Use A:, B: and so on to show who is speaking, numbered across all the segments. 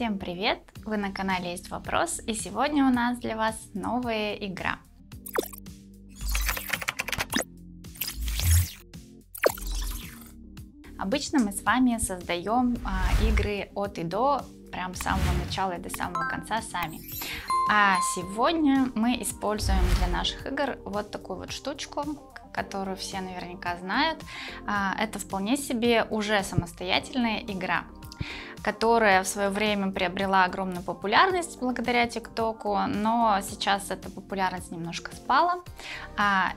A: Всем привет! Вы на канале Есть Вопрос и сегодня у нас для вас новая игра. Обычно мы с вами создаем а, игры от и до, прям с самого начала и до самого конца сами. А сегодня мы используем для наших игр вот такую вот штучку, которую все наверняка знают. А, это вполне себе уже самостоятельная игра которая в свое время приобрела огромную популярность благодаря ТикТоку, но сейчас эта популярность немножко спала, а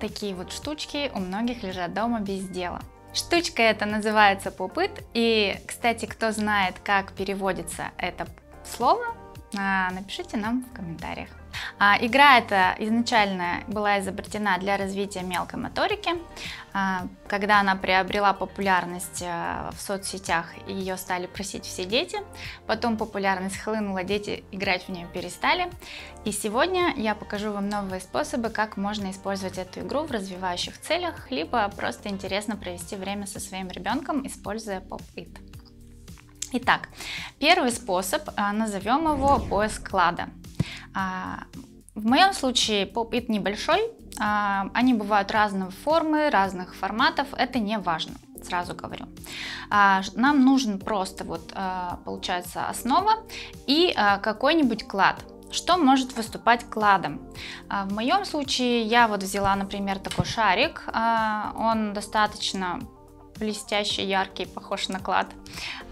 A: такие вот штучки у многих лежат дома без дела. Штучка эта называется попыт, и, кстати, кто знает, как переводится это слово, а, напишите нам в комментариях. А, игра эта изначально была изобретена для развития мелкой моторики. А, когда она приобрела популярность в соцсетях, ее стали просить все дети. Потом популярность хлынула, дети играть в нее перестали. И сегодня я покажу вам новые способы, как можно использовать эту игру в развивающих целях, либо просто интересно провести время со своим ребенком, используя Pop-It. Итак, первый способ, а, назовем его поиск клада. А, в моем случае поп-ит небольшой, а, они бывают разной формы, разных форматов, это не важно сразу говорю. Нам нужен просто вот получается основа и какой-нибудь клад. Что может выступать кладом? В моем случае я вот взяла, например, такой шарик. Он достаточно блестящий, яркий, похож на клад.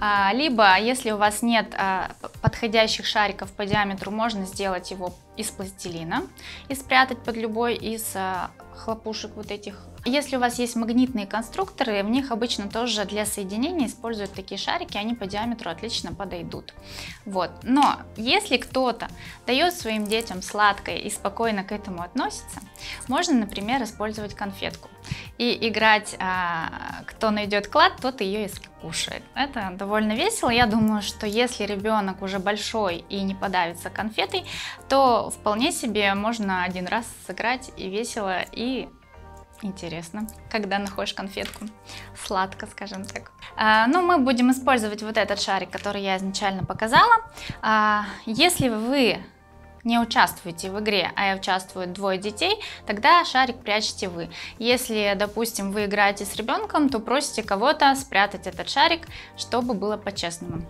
A: А, либо, если у вас нет а, подходящих шариков по диаметру, можно сделать его из пластилина и спрятать под любой из а, хлопушек вот этих. Если у вас есть магнитные конструкторы, в них обычно тоже для соединения используют такие шарики, они по диаметру отлично подойдут. Вот. Но если кто-то дает своим детям сладкое и спокойно к этому относится, можно, например, использовать конфетку и играть, а, кто найдет клад, тот ее и скушает. Это довольно весело. Я думаю, что если ребенок уже большой и не подавится конфетой, то вполне себе можно один раз сыграть и весело, и интересно, когда находишь конфетку. Сладко, скажем так. А, ну, мы будем использовать вот этот шарик, который я изначально показала. А, если вы не участвуете в игре, а участвуют двое детей, тогда шарик прячете вы. Если, допустим, вы играете с ребенком, то просите кого-то спрятать этот шарик, чтобы было по-честному.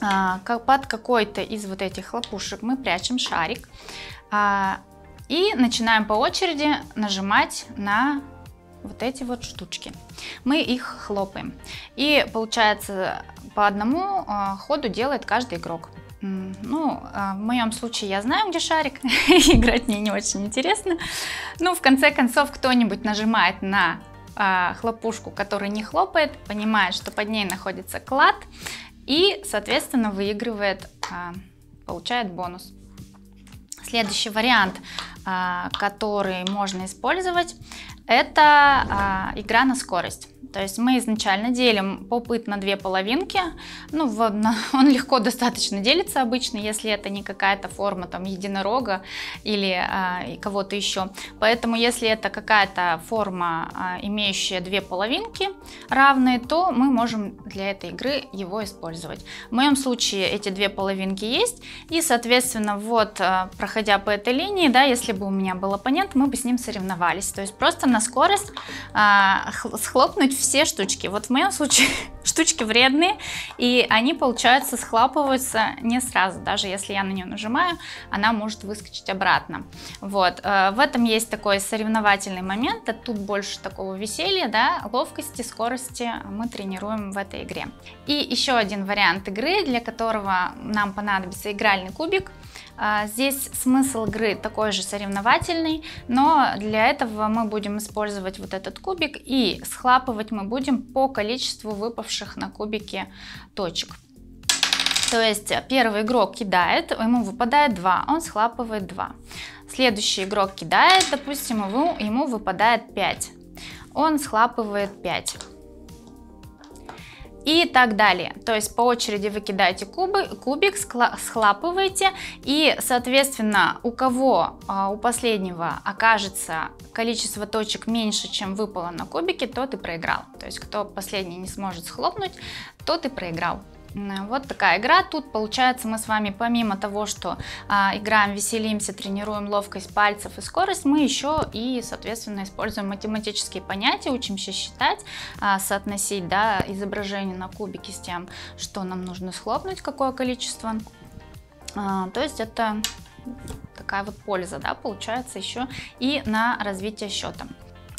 A: А, под какой-то из вот этих хлопушек мы прячем шарик а, и начинаем по очереди нажимать на вот эти вот штучки. Мы их хлопаем. И получается по одному а, ходу делает каждый игрок. Ну, а, в моем случае я знаю, где шарик, играть мне не очень интересно. Ну, в конце концов, кто-нибудь нажимает на а, хлопушку, которая не хлопает, понимает, что под ней находится клад, и, соответственно, выигрывает, получает бонус. Следующий вариант, а, который можно использовать, это а, игра на скорость. То есть мы изначально делим попыт на две половинки. Ну, он легко достаточно делится обычно, если это не какая-то форма там единорога или а, кого-то еще. Поэтому если это какая-то форма, а, имеющая две половинки равные, то мы можем для этой игры его использовать. В моем случае эти две половинки есть. И, соответственно, вот, а, проходя по этой линии, да, если бы у меня был оппонент, мы бы с ним соревновались. То есть просто на скорость а, схлопнуть все штучки. Вот в моем случае штучки вредные, и они, получается, схлапываются не сразу. Даже если я на нее нажимаю, она может выскочить обратно. Вот. Э, в этом есть такой соревновательный момент, тут больше такого веселья, да, ловкости, скорости мы тренируем в этой игре. И еще один вариант игры, для которого нам понадобится игральный кубик. А, здесь смысл игры такой же соревновательный, но для этого мы будем использовать вот этот кубик и схлапывать мы будем по количеству выпавших на кубике точек. То есть первый игрок кидает, ему выпадает 2, он схлапывает 2. Следующий игрок кидает, допустим, ему, ему выпадает 5, он схлапывает 5 и так далее. То есть по очереди вы кидаете кубы, кубик, схлапываете и, соответственно, у кого, а, у последнего окажется количество точек меньше, чем выпало на кубике, тот и проиграл. То есть кто последний не сможет схлопнуть, тот и проиграл. Вот такая игра. Тут получается мы с вами помимо того, что а, играем, веселимся, тренируем ловкость пальцев и скорость, мы еще и, соответственно, используем математические понятия, учимся считать, а, соотносить да, изображение на кубике с тем, что нам нужно схлопнуть, какое количество. А, то есть это такая вот польза, да, получается еще и на развитие счета.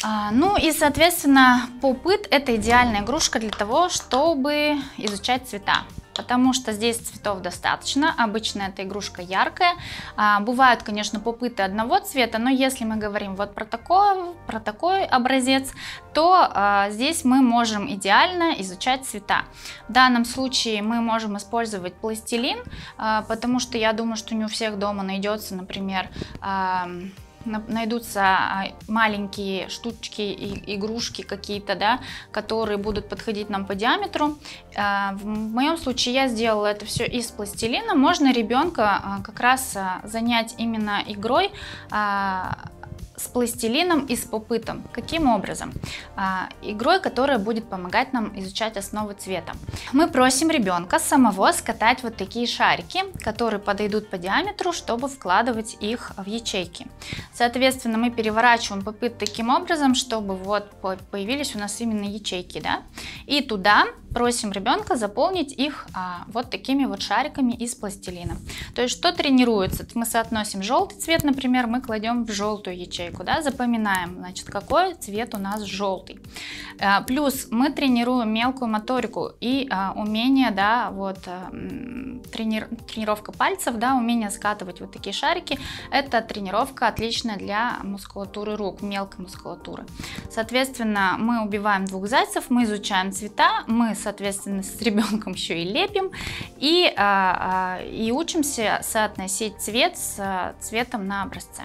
A: А, ну и, соответственно, попыт это идеальная игрушка для того, чтобы изучать цвета потому что здесь цветов достаточно. Обычно эта игрушка яркая. А, бывают, конечно, попыты одного цвета, но если мы говорим вот про такой, про такой образец, то а, здесь мы можем идеально изучать цвета. В данном случае мы можем использовать пластилин, а, потому что я думаю, что не у всех дома найдется, например, а, найдутся а, маленькие штучки и игрушки какие-то, да, которые будут подходить нам по диаметру. А, в моем случае я сделала это все из пластилина. Можно ребенка а, как раз занять именно игрой с пластилином и с попытом. Каким образом? А, игрой, которая будет помогать нам изучать основы цвета. Мы просим ребенка самого скатать вот такие шарики, которые подойдут по диаметру, чтобы вкладывать их в ячейки. Соответственно, мы переворачиваем попыт таким образом, чтобы вот появились у нас именно ячейки, да, и туда просим ребенка заполнить их а, вот такими вот шариками из пластилина. То есть что тренируется? Мы соотносим желтый цвет, например, мы кладем в желтую ячейку, да, запоминаем, значит, какой цвет у нас желтый. А, плюс мы тренируем мелкую моторику и а, умение, да, вот а, трени тренировка пальцев, да, умение скатывать вот такие шарики, это тренировка отличная для мускулатуры рук, мелкой мускулатуры. Соответственно, мы убиваем двух зайцев, мы изучаем цвета, мы соответственно, с ребенком еще и лепим и, а, а, и учимся соотносить цвет с а, цветом на образце.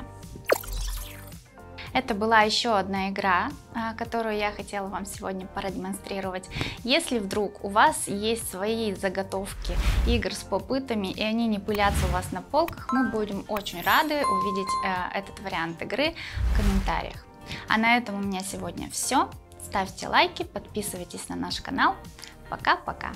A: Это была еще одна игра, которую я хотела вам сегодня продемонстрировать. Если вдруг у вас есть свои заготовки игр с попытами, и они не пылятся у вас на полках, мы будем очень рады увидеть этот вариант игры в комментариях. А на этом у меня сегодня все. Ставьте лайки, подписывайтесь на наш канал. Пока-пока!